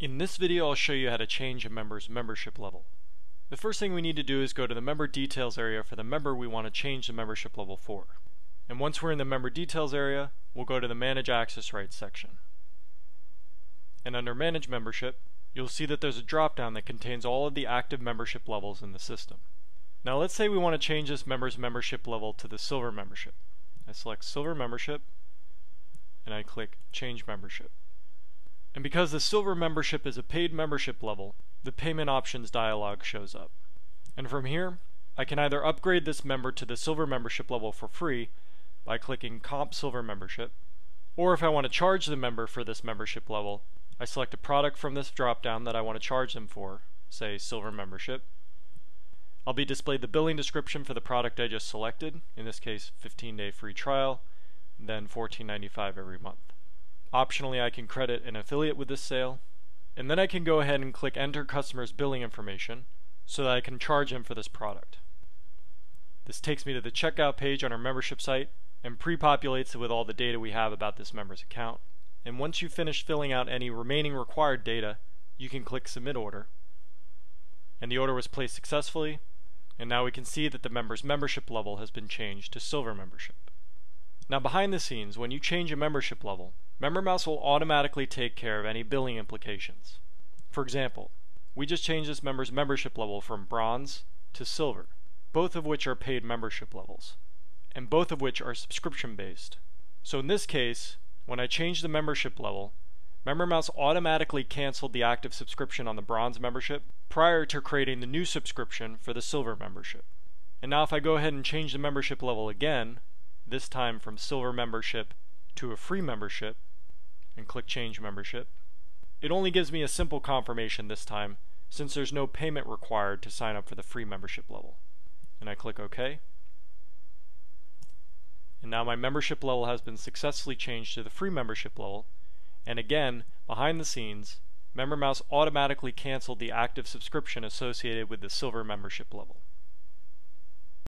In this video I'll show you how to change a member's membership level. The first thing we need to do is go to the member details area for the member we want to change the membership level for. And once we're in the member details area, we'll go to the manage access rights section. And under manage membership, you'll see that there's a drop-down that contains all of the active membership levels in the system. Now let's say we want to change this member's membership level to the silver membership. I select silver membership and I click change membership. And because the silver membership is a paid membership level, the payment options dialog shows up. And from here, I can either upgrade this member to the silver membership level for free by clicking comp silver membership, or if I want to charge the member for this membership level, I select a product from this dropdown that I want to charge them for, say silver membership. I'll be displayed the billing description for the product I just selected, in this case 15 day free trial, then $14.95 every month. Optionally, I can credit an affiliate with this sale, and then I can go ahead and click enter customer's billing information so that I can charge him for this product. This takes me to the checkout page on our membership site and pre-populates it with all the data we have about this member's account. And once you finish filling out any remaining required data, you can click submit order. And the order was placed successfully, and now we can see that the member's membership level has been changed to silver membership. Now behind the scenes, when you change a membership level, MemberMouse will automatically take care of any billing implications. For example, we just changed this member's membership level from bronze to silver, both of which are paid membership levels, and both of which are subscription based. So in this case, when I change the membership level, MemberMouse automatically canceled the active subscription on the bronze membership prior to creating the new subscription for the silver membership. And now if I go ahead and change the membership level again, this time from silver membership to a free membership, and click Change Membership. It only gives me a simple confirmation this time, since there's no payment required to sign up for the free membership level. And I click OK. And now my membership level has been successfully changed to the free membership level, and again, behind the scenes, MemberMouse automatically canceled the active subscription associated with the silver membership level.